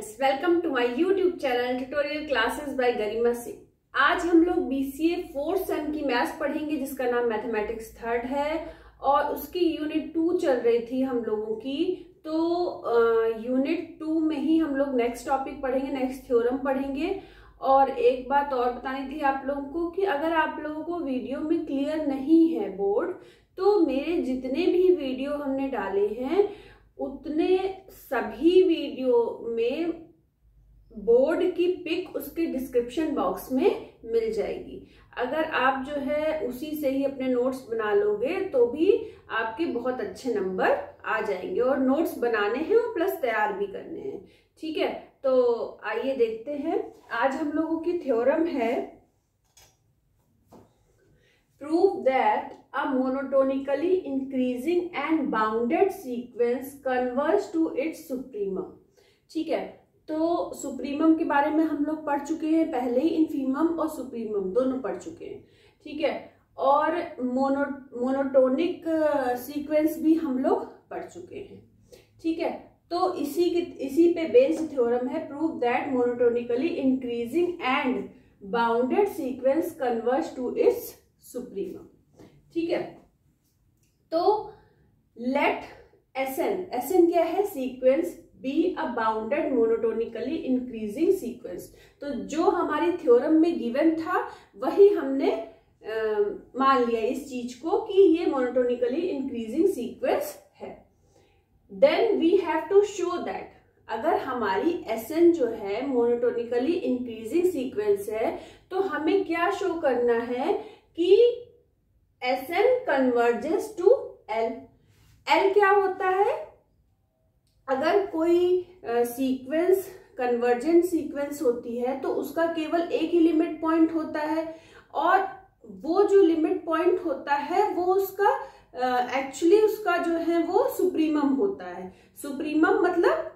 Students welcome to my YouTube channel tutorial classes by Garima Singh आज हम लोग BCA fourth sem की maths पढ़ेंगे, जिसका नाम मैथमेटिक्स थर्ड है, और उसकी यूनिट टू चल रही थी हम लोगों की। तो यूनिट टू में ही हम लोग नेक्स्ट टॉपिक पढ़ेंगे नेक्स्ट थ्योरम पढ़ेंगे। और एक बात और बतानी थी आप लोगों को कि अगर आप लोगों को वीडियो में क्लियर नहीं है बोर्ड तो मेरे जितने भी वीडियो हमने डाले हैं उतने सभी वीडियो में बोर्ड की पिक उसके डिस्क्रिप्शन बॉक्स में मिल जाएगी। अगर आप जो है उसी से ही अपने नोट्स बना लोगे तो भी आपके बहुत अच्छे नंबर आ जाएँगे। और नोट्स बनाने हैं और प्लस तैयार भी करने हैं। ठीक है तो आइए देखते हैं। आज हम लोगों की थ्योरम है prove that a monotonically increasing and bounded sequence converge to its supremum. ठीक है? तो सुप्रीमम के बारे में हम लोग पढ़ चुके हैं, पहले ही इनफीमम और सुप्रीमम दोनों पढ़ चुके हैं। ठीक है? और मोनो मोनोटोनिक सीक्वेंस भी हम लोग पढ़ चुके हैं। ठीक है? तो इसी के, इसी पे बेस्ड थ्योरम है prove that monotonically increasing and bounded sequence converse to its supremum ठीक है? तो let S N S N क्या है? Sequence be a bounded monotonically increasing sequence तो जो हमारी थ्योरम में गिवन था वही हमने आ, मान लिया इस चीज़ को कि ये मोनोटोनिकली इंक्रीजिंग सीक्वेंस है। Then we have to show that अगर हमारी एस एन जो है मोनोटोनिकली इंक्रीजिंग सीक्वेंस है तो हमें क्या शो करना है? कि S N converges to L L क्या होता है? अगर कोई सीक्वेंस कन्वर्जेंट सीक्वेंस होती है तो उसका केवल एक ही लिमिट पॉइंट होता है और वो जो लिमिट पॉइंट होता है वो उसका एक्चुअली uh, उसका जो है वो सुप्रीमम होता है। सुप्रीमम मतलब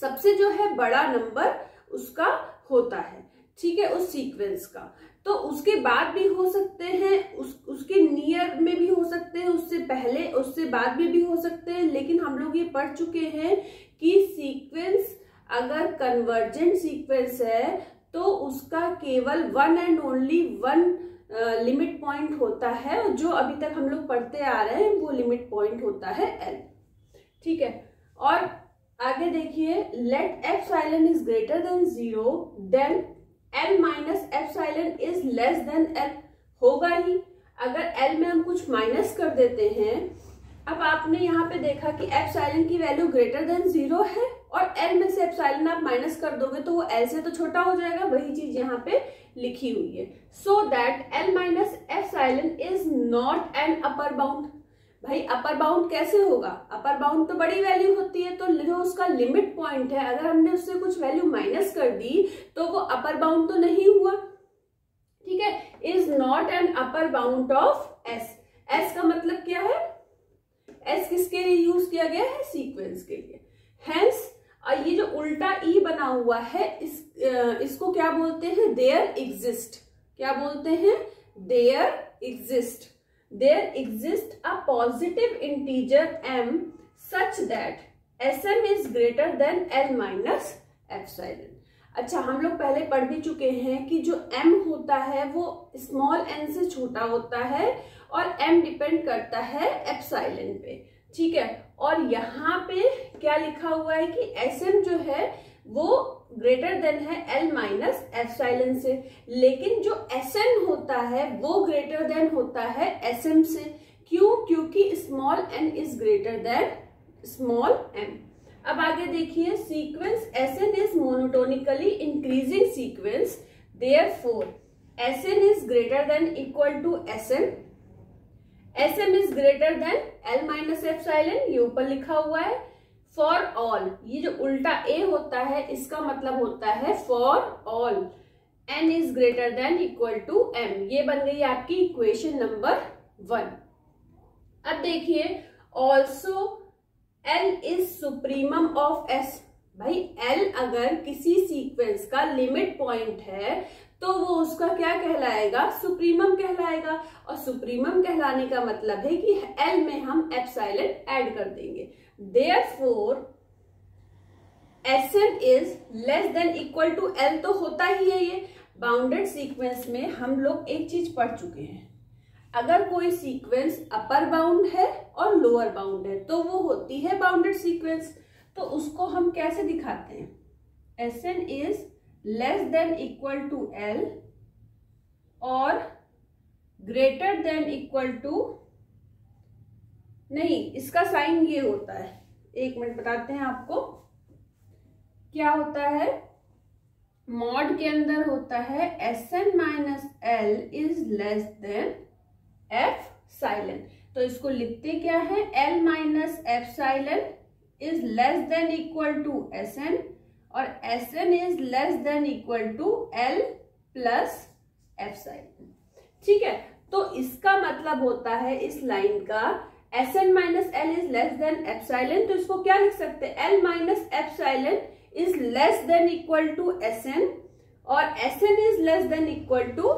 सबसे जो है बड़ा नंबर उसका होता है। ठीक है, उस सीक्वेंस का। तो उसके बाद भी हो सकते हैं, उस, उसके नियर में भी हो सकते हैं, उससे पहले, उससे बाद में भी हो सकते हैं, लेकिन हम लोग ये पढ़ चुके हैं कि सीक्वेंस अगर कन्वर्जेंट सीक्वेंस है तो उसका केवल one and only one limit point होता है जो अभी तक हम लोग पढ़ते आ रहे हैं, वो लिमिट पॉइंट होता है एल ठीक है? और आगे देखिए let epsilon is greater than zero then L minus epsilon is less than L होगा ही। अगर एल में हम कुछ माइनस कर देते हैं, अब आपने यहाँ पे देखा कि एफ़ साइलेंट की वैल्यू ग्रेटर देन ज़ीरो है और एल में से एफ़ साइलेंट आप माइनस कर दोगे तो वो एल से तो छोटा हो जाएगा, वही चीज़ यहाँ पे लिखी हुई है। So that L minus epsilon is not an upper bound भाई अपर बाउंड कैसे होगा? अपर बाउंड तो बड़ी वैल्यू होती है तो जो उसका लिमिट पॉइंट है, अगर हमने उससे कुछ वैल्यू माइनस कर दी तो वो अपर बाउंड तो नहीं हुआ। ठीक है? Is not an upper bound of S S का मतलब क्या है? एस किसके लिए यूज़ किया गया है? सीक्वेंस के लिए। हेंस ये जो उल्टा ई e बना हुआ है, इस इसको क्या बोलते हैं? देयर एग्जिस्ट क्या बोलते हैं? There exist there exists a positive integer m such that sm is greater than l minus epsilon अच्छा हम लोग पहले पढ़ भी चुके हैं कि जो m होता है वो स्मॉल n से छोटा होता है और m डिपेंड करता है एप्साइलन पे ठीक है और यहाँ पे क्या लिखा हुआ है कि sm जो है वो ग्रेटर देन है एल माइनस एफसाइलन से। लेकिन जो एस एन होता है, वो ग्रेटर देन होता है एस एम से। क्यों? क्योंकि small N is greater than small M अब आगे देखिए sequence S N is monotonically increasing sequence therefore S N is greater than equal to S M S M is greater than L minus epsilon ये ऊपर लिखा हुआ है। For all ये जो उल्टा ए होता है, इसका मतलब होता है for all N is greater than equal to M ये बन गई आपकी इक्वेशन नंबर वन अब देखिए also L is supremum of S भाई एल अगर किसी सीक्वेंस का लिमिट पॉइंट है तो वो उसका क्या कहलाएगा? सुप्रीमम कहलाएगा. और सुप्रीमम कहलाने का मतलब है कि एल में हम एप्साइलन ऐड कर देंगे। S N is less than equal to L तो होता ही है ये। बाउंडेड सीक्वेंस में हम लोग एक चीज़ पढ़ चुके हैं। अगर कोई सीक्वेंस अपर बाउंड है और लोअर बाउंड है तो वो होती है बाउंडेड सीक्वेंस तो उसको हम कैसे दिखाते हैं? S N is less than equal to L और ग्रेटर देन इक्वल टू नहीं, इसका साइन ये होता है। एक मिनट बताते हैं आपको। क्या होता है? मॉड के अंदर होता है S N minus L is less than epsilon तो इसको लिखते क्या है? L minus epsilon is less than equal to S N और S N is less than equal to L plus epsilon ठीक है? तो इसका मतलब होता है इस लाइन का S N minus L is less than epsilon तो इसको क्या लिख सकते हैं? L minus F is less than equal to S N और S N is less than equal to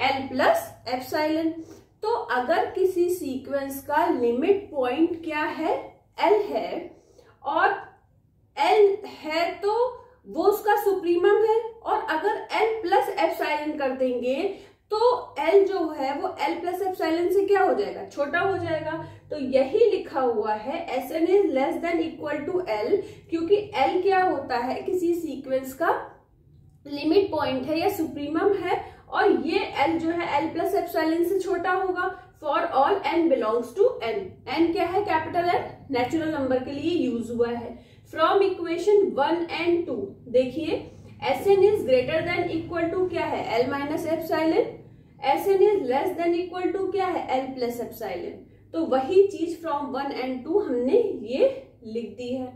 L plus epsilon तो अगर किसी सीक्वेंस का लिमिट पॉइंट क्या है? एल है और एल है तो वो उसका सुप्रीमम है और अगर एल प्लस एप्साइलन कर देंगे तो L जो है वो L प्लस एप्साइलन से क्या हो जाएगा? छोटा हो जाएगा। तो यही लिखा हुआ है S N is less than equal to L क्योंकि L क्या होता है? किसी सीक्वेंस का लिमिट पॉइंट है या सुप्रीमम है, और ये L जो है, L प्लस एप्साइलन से छोटा होगा। For all N belongs to N N क्या है? कैपिटल एन नेचुरल नंबर के लिए यूज़ हुआ है। From equation one and two देखिए S N is greater than equal to क्या है? L minus F epsilon S N is less than equal to क्या है? एल प्लस एप्साइलन तो वही चीज़ फ्रॉम वन एंड टू हमने ये लिख दी है।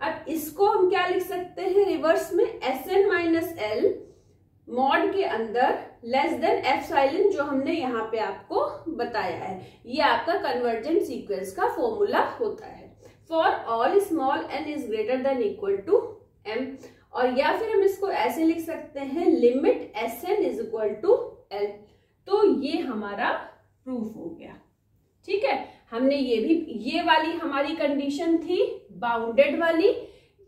अब इसको हम क्या लिख सकते हैं रिवर्स में? S N minus L mod के अंदर लेस देन एफ़ साइलेंट जो हमने यहाँ पे आपको बताया है। ये आपका कन्वर्जेंट सीक्वेंस का फॉर्मूला होता है। For all small N is greater than equal to M और या फिर हम इसको ऐसे लिख सकते हैं limit S N is equal to L तो ये हमारा प्रूफ हो गया। ठीक है? हमने ये भी, ये वाली हमारी कंडीशन थी बाउंडेड वाली।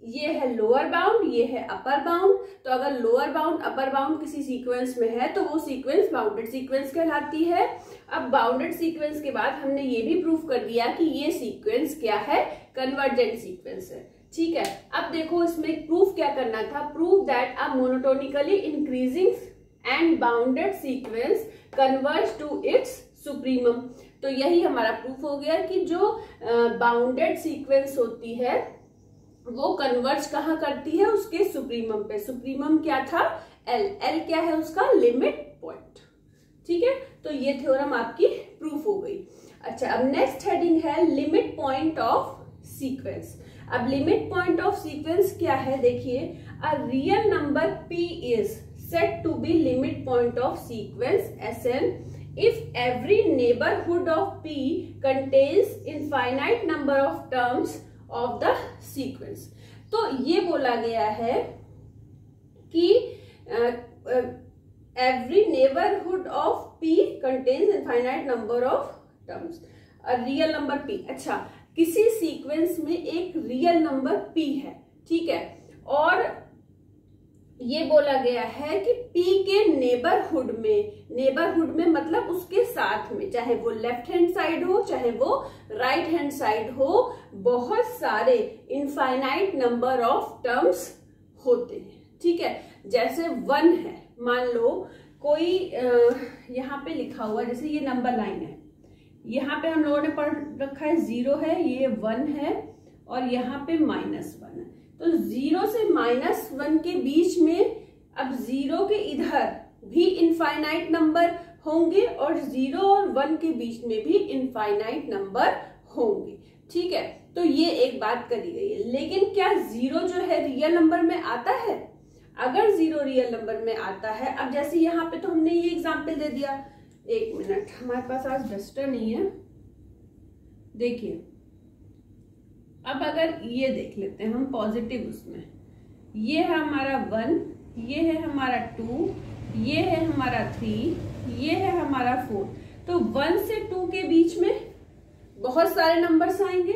ये है लोअर बाउंड ये है अपर बाउंड तो अगर लोअर बाउंड अपर बाउंड किसी सीक्वेंस में है तो वो सीक्वेंस बाउंडेड सीक्वेंस कहलाती है। अब बाउंडेड सीक्वेंस के बाद हमने ये भी प्रूफ कर दिया कि ये सीक्वेंस क्या है? कन्वर्जेंट सीक्वेंस है। ठीक है? अब देखो इसमें प्रूफ क्या करना था? Proof that a monotonically increasing and bounded sequence converge to its supremum तो यही हमारा प्रूफ हो गया कि जो बाउंडेड सीक्वेंस होती है, वो कन्वर्ज कहा करती है? उसके सुप्रीमम पे। सुप्रीमम क्या था? एल एल क्या है उसका? लिमिट पॉइंट ठीक है? तो ये थ्योरम आपकी प्रूफ हो गई। अच्छा अब नेक्स्ट हेडिंग है लिमिट पॉइंट ऑफ़ सीक्वेंस अब लिमिट पॉइंट ऑफ़ सीक्वेंस क्या है? देखिए a real number P is said to be limit point of sequence Sn if every neighborhood of P contains infinite number of terms of the sequence. तो ये बोला गया है कि every neighbourhood of P contains infinite number of terms real number P अच्छा किसी sequence में एक रियल नंबर पी है ठीक है और ये बोला गया है कि P के नेबरहुड में नेबरहुड में मतलब उसके साथ में, चाहे वो लेफ़्ट हैंड साइड हो, चाहे वो राइट हैंड साइड हो, बहुत सारे इनफाइनाइट नंबर ऑफ़ टर्म्स होते हैं। ठीक है? जैसे वन है, मान लो, कोई यहाँ पे लिखा हुआ जैसे ये नंबर लाइन है। यहाँ पे हम लोगों ने पढ़ रखा है ज़ीरो है, ये वन है, और यहाँ पे माइनस वन है। तो ज़ीरो से माइनस वन के बीच में अब ज़ीरो के इधर भी इनफाइनाइट नंबर होंगे और ज़ीरो और वन के बीच में भी इनफाइनाइट नंबर होंगे। ठीक है? तो ये एक बात करी गई है। लेकिन क्या ज़ीरो जो है रियल नंबर में आता है? अगर ज़ीरो रियल नंबर में आता है, अब जैसे यहाँ पे तो हमने ये एग्ज़ाम्पल दे दिया। एक मिनट, हमारे पास आज डस्टर नहीं है। देखिए अब अगर ये देख लेते हैं हम पॉजिटिव उसमें। ये है हमारा वन ये है हमारा टू ये है हमारा थ्री ये है हमारा फोर तो वन से टू के बीच में बहुत सारे नंबर्स आएँगे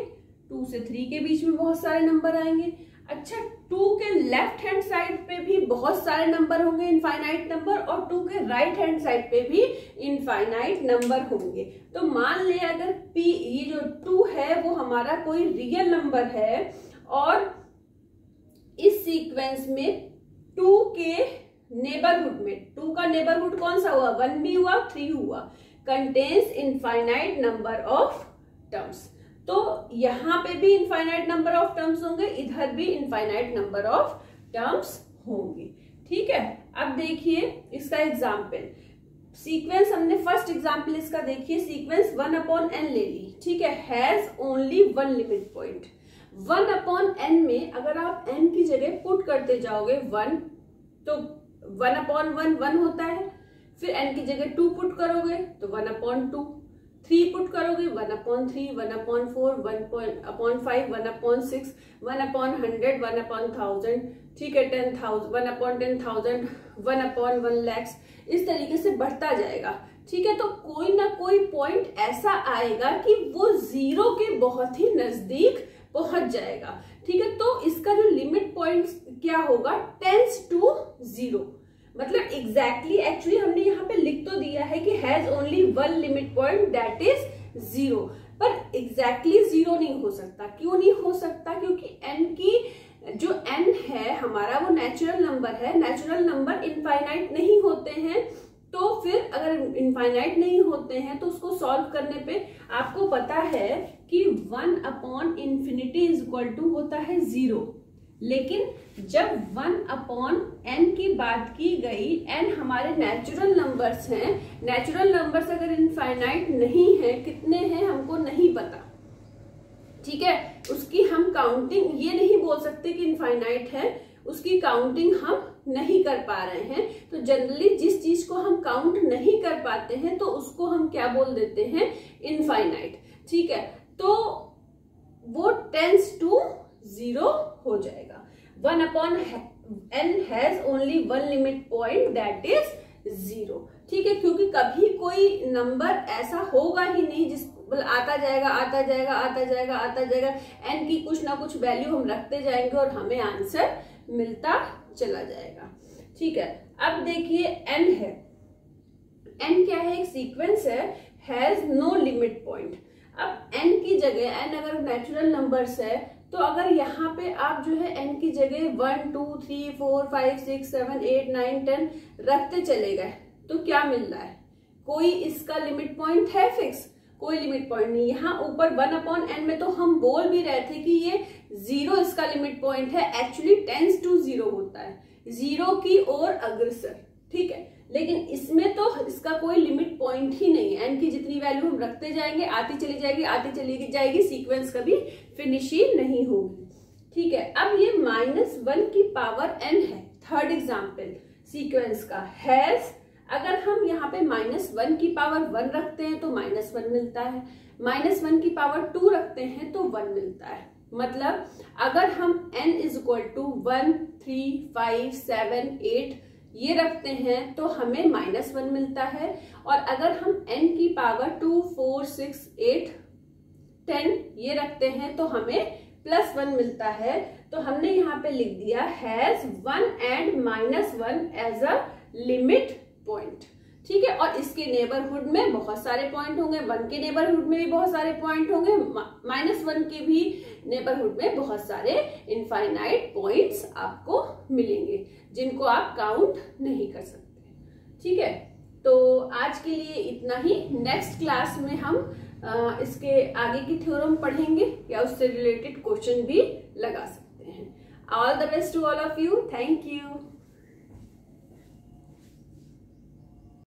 टू से थ्री के बीच में बहुत सारे नंबर आएँगे। अच्छा टू के लेफ़्ट हैंड साइड पे भी बहुत सारे नंबर होंगे इनफाइनाइट नंबर और टू के राइट हैंड साइड पे भी इनफाइनाइट नंबर होंगे। तो मान ले अगर पी ये जो टू है, वो हमारा कोई रियल नंबर है और इस सीक्वेंस में टू के नेबरहुड में, टू का नेबरहुड कौन सा हुआ? वन भी हुआ, थ्री हुआ। Contains infinite number of terms तो यहाँ पे भी इनफाइनाइट नंबर ऑफ़ टर्म्स होंगे, इधर भी इनफाइनाइट नंबर ऑफ़ टर्म्स होंगे। ठीक है? अब देखिए इसका एग्ज़ाम्पल सीक्वेंस हमने फ़र्स्ट एग्ज़ाम्पल इसका देखिए सीक्वेंस वन अपॉन एन ले ली। ठीक है? Has only one limit point one upon n में अगर आप एन की जगह पुट करते जाओगे वन तो वन अपॉन वन वन होता है। फिर एन की जगह टू पुट करोगे तो one upon two three put करोगे one upon three one upon four one upon five one upon six one upon hundred one upon thousand ठीक है ten thousand one upon ten thousand one upon one lakhs इस तरीके से बढ़ता जाएगा। ठीक है तो कोई ना कोई पॉइंट ऐसा आएगा कि वो ज़ीरो के बहुत ही नज़दीक पहुँच जाएगा। ठीक है तो इसका जो लिमिट पॉइंट क्या होगा? टेंस टू ज़ीरो मतलब एग्जैक्टली exactly, एक्चुअली हमने यहाँ पे लिख तो दिया है कि has only one limit point that is zero पर एग्जैक्टली exactly ज़ीरो नहीं हो सकता। क्यों नहीं हो सकता? क्योंकि एन की जो एन है हमारा वो नेचुरल नंबर है। नेचुरल नंबर इनफाइनाइट नहीं होते हैं। तो फिर अगर इनफाइनाइट नहीं होते हैं तो उसको सॉल्व करने पे आपको पता है कि one upon infinity is equal to होता है ज़ीरो लेकिन जब वन अपॉन एन की बात की गई एन हमारे नेचुरल नंबर्स हैं। नेचुरल नंबर्स अगर इनफाइनाइट नहीं है, कितने हैं, हमको नहीं पता। ठीक है? उसकी हम काउंटिंग ये नहीं बोल सकते कि इनफाइनाइट है। उसकी काउंटिंग हम नहीं कर पा रहे हैं। तो जनरली जिस चीज़ को हम काउंट नहीं कर पाते हैं तो उसको हम क्या बोल देते हैं? इनफाइनाइट ठीक है? तो वो टेंस टू ज़ीरो हो जाएगा। One upon n has only one limit point that is zero ठीक है, क्योंकि कभी कोई नंबर ऐसा होगा ही नहीं जिस मतलब आता जाएगा आता जाएगा आता जाएगा आता जाएगा। एन की कुछ ना कुछ वैल्यू हम रखते जाएँगे और हमें आंसर मिलता चला जाएगा। ठीक है, अब देखिए एन है। एन क्या है? एक सीक्वेंस है। हैज़ नो लिमिट पॉइंट अब एन की जगह एन अगर नेचुरल नंबर्स है तो अगर यहाँ पे आप जो है एन की जगह one, two, three, four, five, six, seven, eight, nine, ten रखते चले गए तो क्या मिल रहा है? कोई इसका लिमिट पॉइंट है फिक्स? कोई लिमिट पॉइंट नहीं। यहाँ ऊपर वन अपॉन एन में तो हम बोल भी रहे थे कि ये ज़ीरो इसका लिमिट पॉइंट है। एक्चुअली टेंस टू ज़ीरो होता है। ज़ीरो की ओर अग्रसर। ठीक है? लेकिन इसमें तो इसका कोई लिमिट पॉइंट ही नहीं एन की जितनी वैल्यू हम रखते जाएँगे, आती चली जाएगी, आती चली जाएगी सीक्वेंस कभी फिनिश ही नहीं होगी। ठीक है, अब ये माइनस वन की पावर एन है। थर्ड एग्ज़ाम्पल सीक्वेंस का हैज़ अगर हम यहाँ पे माइनस वन की पावर वन रखते हैं तो माइनस वन मिलता है। माइनस वन की पावर टू रखते हैं तो वन मिलता है। मतलब अगर हम n is equal to one three five seven eight ये रखते हैं तो हमें माइनस वन मिलता है। और अगर हम एन की power two four six eight ten ये रखते हैं तो हमें प्लस वन मिलता है। तो हमने यहाँ पे लिख दिया has one and minus one as a limit point ठीक है? और इसके नेबरहुड में बहुत सारे पॉइंट होंगे। वन के नेबरहुड में भी बहुत सारे पॉइंट होंगे। माइनस वन के भी नेबरहुड में बहुत सारे इनफाइनाइट पॉइंट्स आपको मिलेंगे। जिनको आप काउंट नहीं कर सकते। ठीक है? तो आज के लिए इतना ही। नेक्स्ट क्लास में हम आ, इसके आगे की थ्योरम पढ़ेंगे या उससे रिलेटेड क्वेश्चन भी लगा सकते हैं। All the best to all of you thank you